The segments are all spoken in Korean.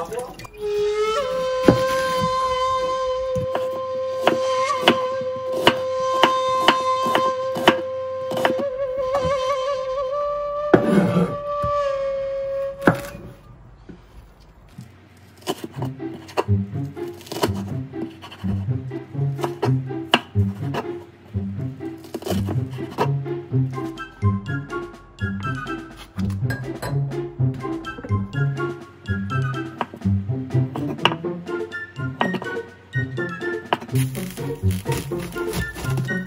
먹냐고? Thank you.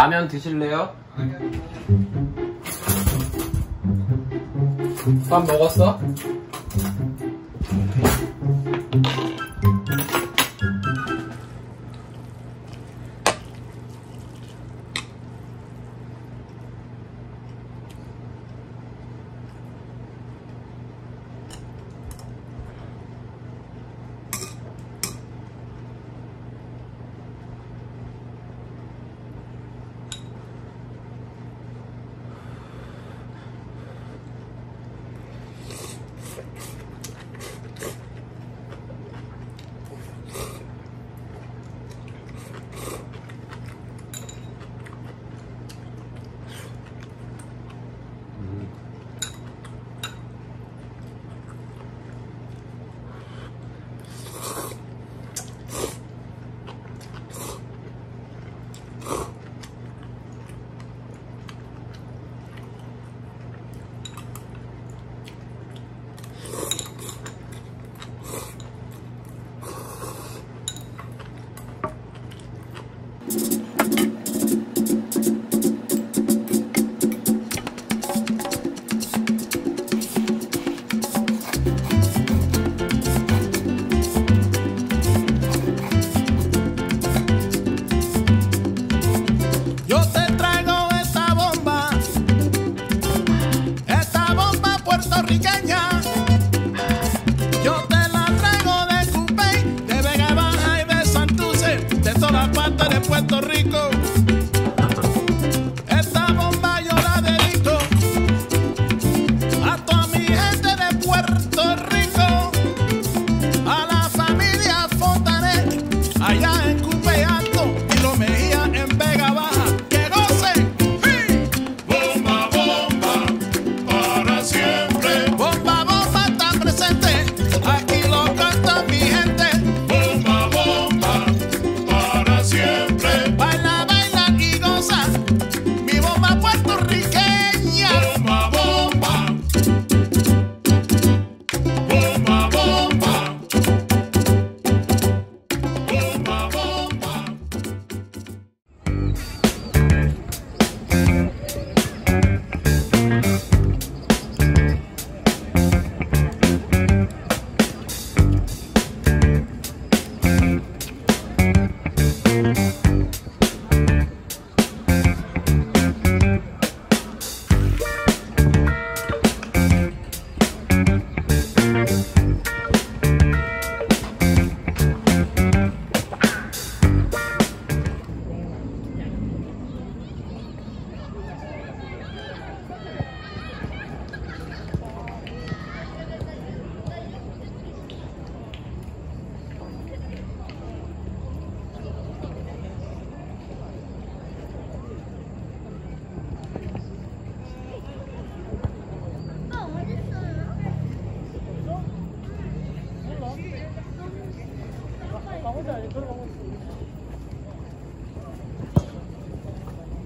라면 드실래요? 밥 먹었어?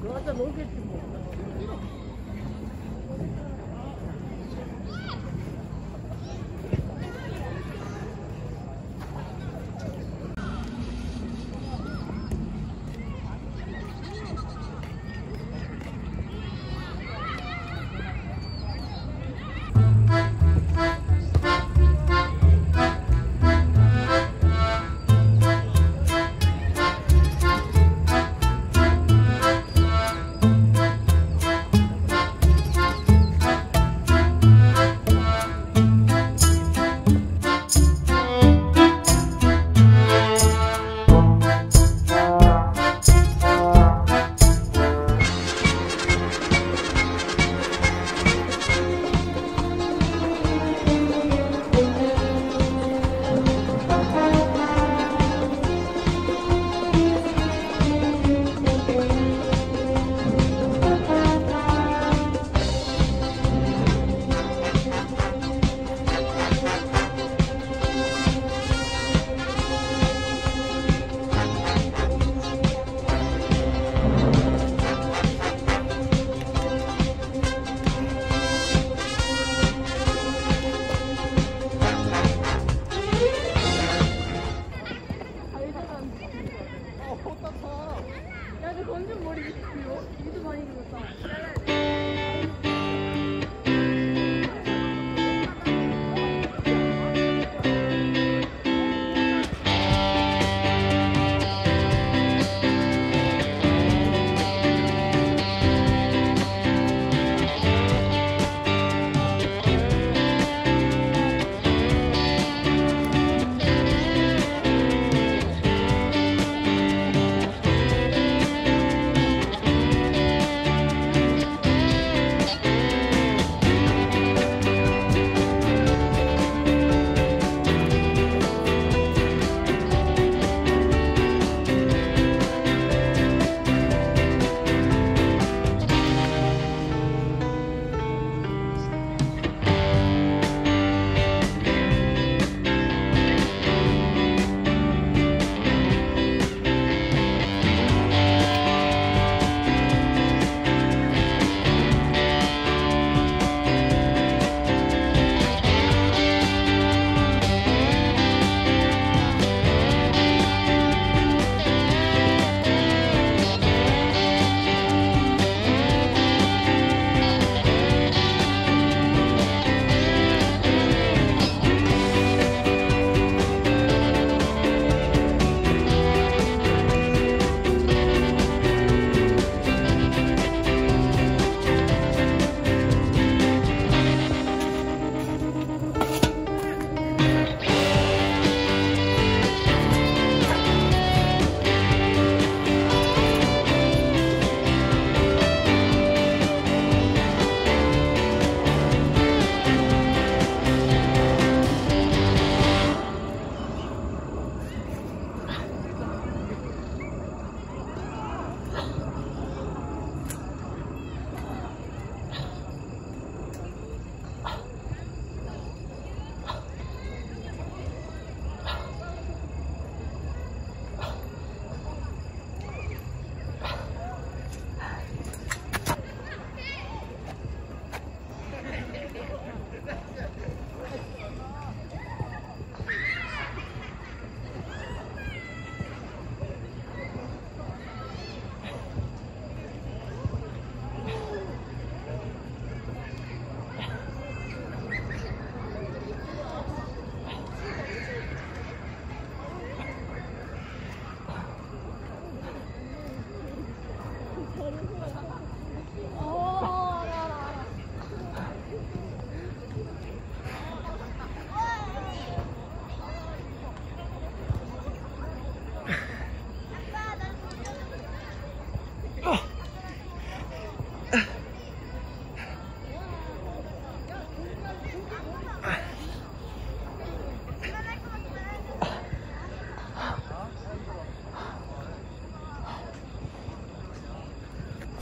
너한테 먹겠지 뭐. 旅游一个地方一个地方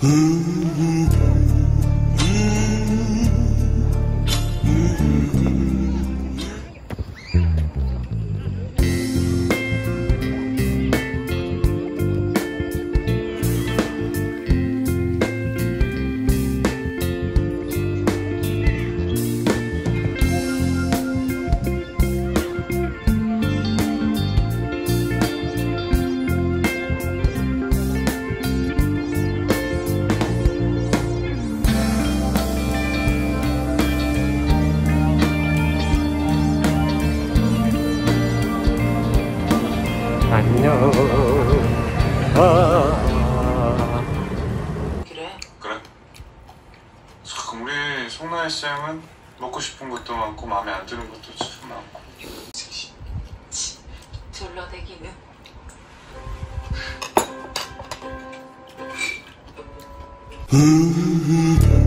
안 쌤은 먹고 싶은 것도 많고 마음에 안 드는 것도 참 많고 둘러대기는 음.